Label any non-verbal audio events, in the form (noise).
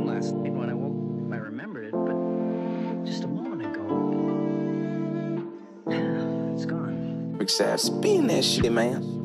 dream last night. When I woke, I remembered it, but just a moment ago, (sighs) it's gone. Big Sav, spin that shit, man.